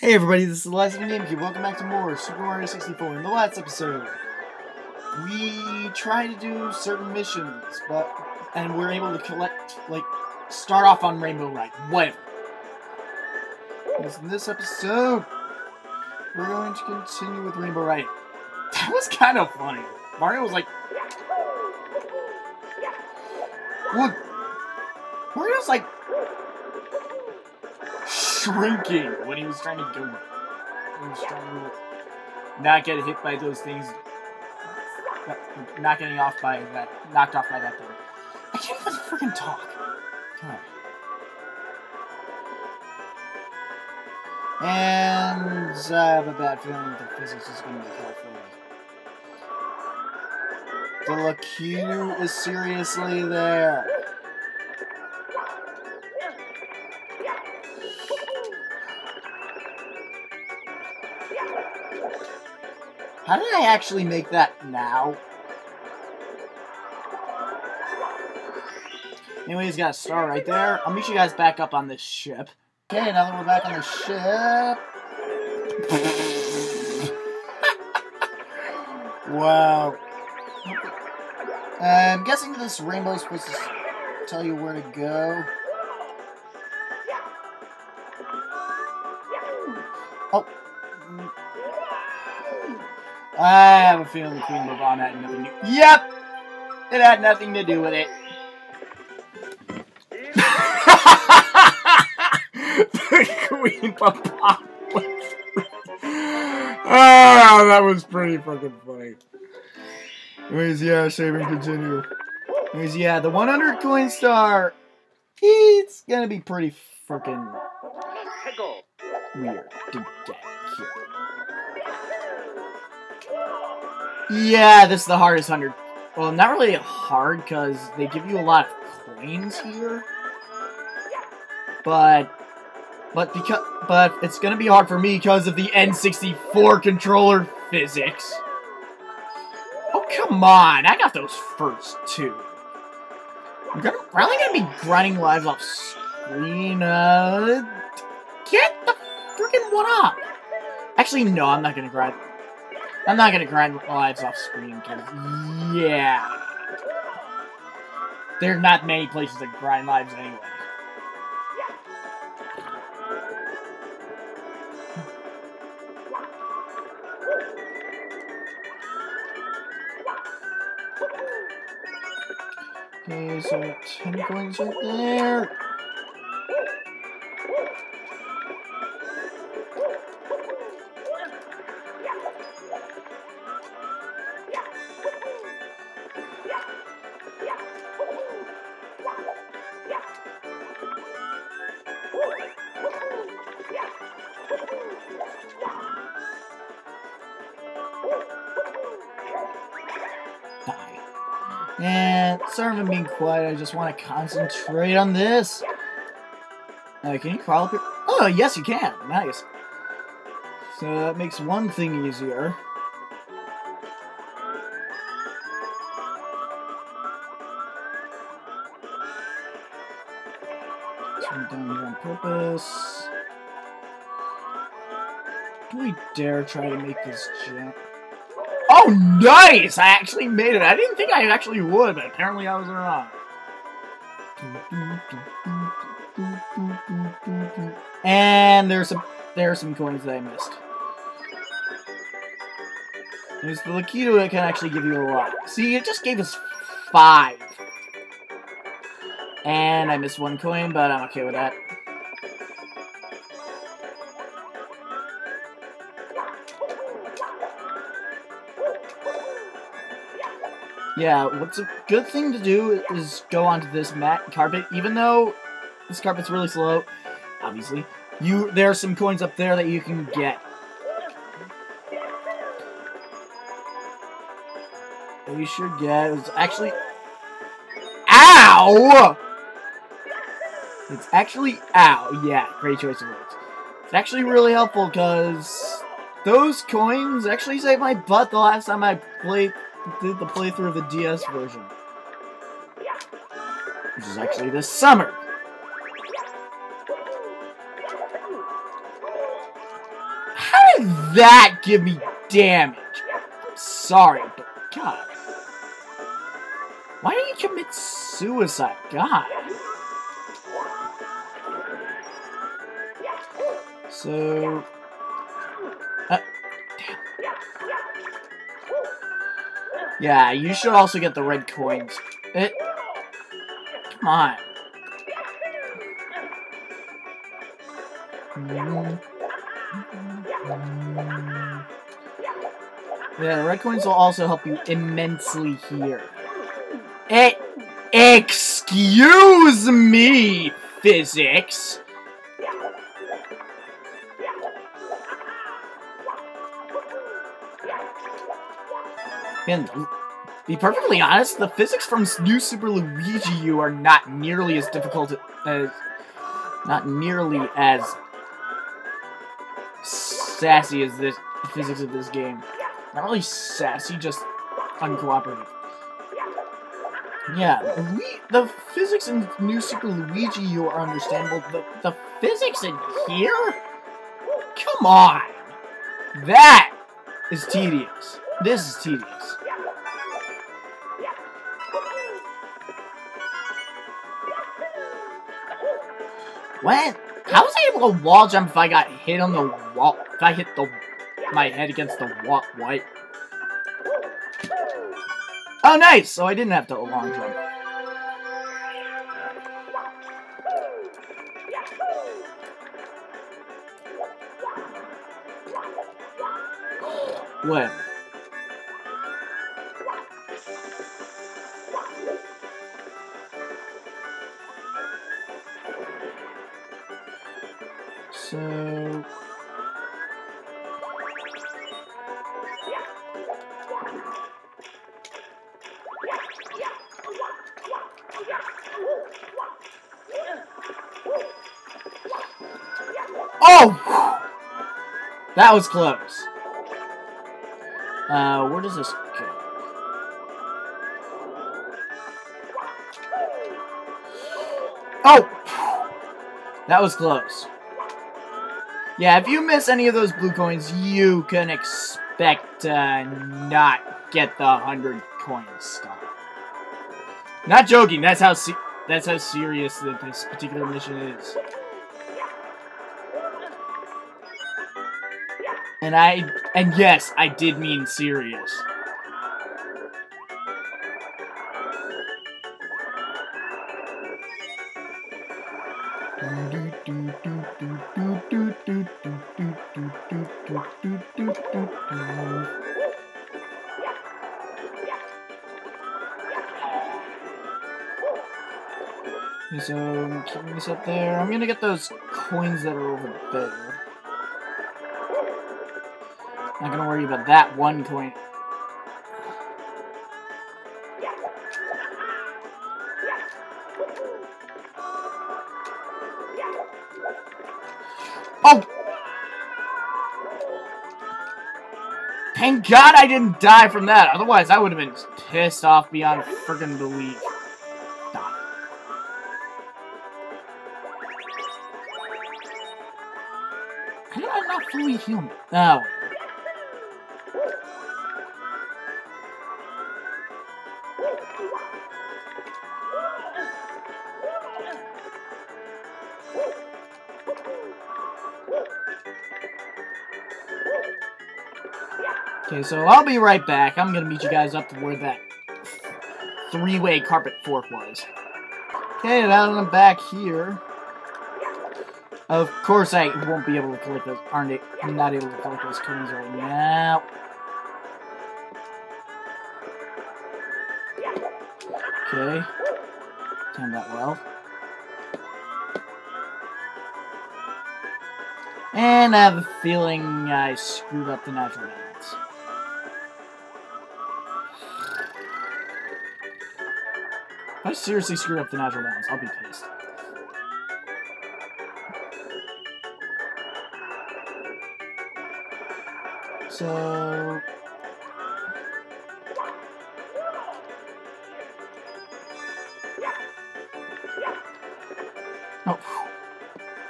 Hey everybody, this is the Eliza from GameCube. Welcome back to more Super Mario 64. In the last episode, we tried to do certain missions, but and we are able to collect, like, start off on Rainbow Ride, whatever. In this episode, we're going to continue with Rainbow Ride. That was kind of funny. Mario was like, "What?" Mario's like shrinking when he was trying to go. He was trying to not get hit by those things. Not getting off by that, knocked off by that thing. I can't even freaking talk. And I have a bad feeling that physics is going to be helpful. The Lakitu is seriously there. How did I actually make that now? Anyways, got a star right there. I'll meet you guys back up on this ship. Okay, now that we're back on the ship. wow. I'm guessing this rainbow is supposed to tell you where to go. Oh. I have a feeling the Queen Levon had nothing to Yep! It had nothing to do with it. the Queen Papa Ah, that was pretty fucking funny. Anyways, yeah, and continue. Anyways, yeah, the 100 coin star. It's gonna be pretty freaking weird to get Yeah, this is the hardest 100. Well, not really hard, because they give you a lot of coins here. But, but because, but it's gonna be hard for me because of the N64 controller physics. Oh, come on, I got those first two. I'm gonna, probably gonna be grinding lives off screen, uh, get the freaking one up. Actually, no, I'm not gonna grind. I'm not gonna grind lives off screen, because, yeah. There's not many places that grind lives anyway. Okay, so 10 coins right there. And sorry if I'm being quiet, I just want to concentrate on this. Uh, can you crawl up here? Oh, yes you can. Nice. So that makes one thing easier. Turn down here on purpose. Do we dare try to make this jump? Oh, nice! I actually made it. I didn't think I actually would, but apparently I was wrong. And there's some there are some coins that I missed. There's the Lakitu that can actually give you a lot. See, it just gave us five. And I missed one coin, but I'm okay with that. Yeah, what's a good thing to do is go onto this mat carpet, even though this carpet's really slow, obviously. You there are some coins up there that you can get. You should get is actually Ow! It's actually ow, yeah, great choice of words. It's actually really helpful because those coins actually saved my butt the last time I played did the playthrough of the DS version. Which is actually this summer. How did that give me damage? I'm sorry, but God. Why did you commit suicide? God. So... Uh, yeah, you should also get the red coins. It... Come on. Yeah, the red coins will also help you immensely here. Eh, excuse me, physics. Be perfectly honest, the physics from New Super Luigi U are not nearly as difficult as, not nearly as sassy as this physics of this game. Not really sassy, just uncooperative. Yeah, the physics in New Super Luigi U are understandable. The, the physics in here? Come on! That is tedious. This is tedious. When? How was I able to wall jump if I got hit on the wall? If I hit the my head against the wall? What? Oh, nice! So I didn't have to long jump. Whatever. That was close. Uh, where does this go? Oh! That was close. Yeah, if you miss any of those blue coins, you can expect to uh, not get the 100 coins stuff. Not joking, that's how that's how serious that this particular mission is. And I, and yes, I did mean serious. So keeping this up there. I'm gonna get those coins that are over there. Not gonna worry about that one coin. Oh! Thank God I didn't die from that. Otherwise, I would have been pissed off beyond friggin' belief. How did I not fully heal? Oh. Okay, so I'll be right back. I'm gonna meet you guys up to where that three-way carpet fork was. Okay, now I'm back here. Of course I won't be able to collect those, aren't I'm not able to collect those coins right now. Okay. Timed that well. And I have a feeling I screwed up the natural balance. If I seriously screwed up the natural balance, I'll be pissed. So... Oh.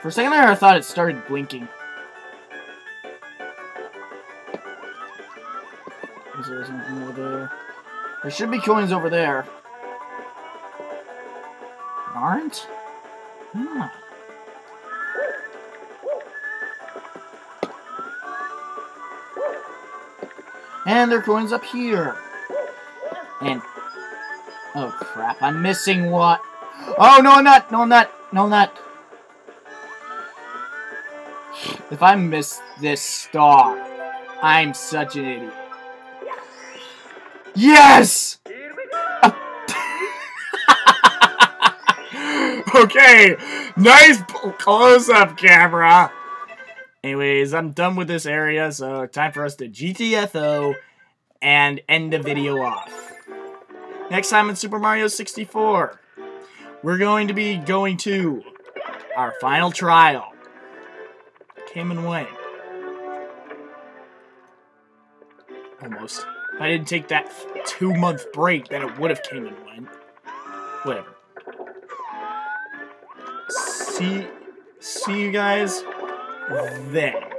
For a second there, I thought it started blinking. Is there something over there? There should be coins over there. Aren't? And their coins up here. And oh crap, I'm missing what? Oh no, I'm not. No, I'm not. No, I'm not. If I miss this star, I'm such an idiot. Yes! Okay, nice close-up camera. Anyways, I'm done with this area, so time for us to GTFO and end the video off. Next time in Super Mario 64, we're going to be going to our final trial. Came and went. Almost. If I didn't take that two-month break, then it would have came and went. Whatever. See, see you guys then.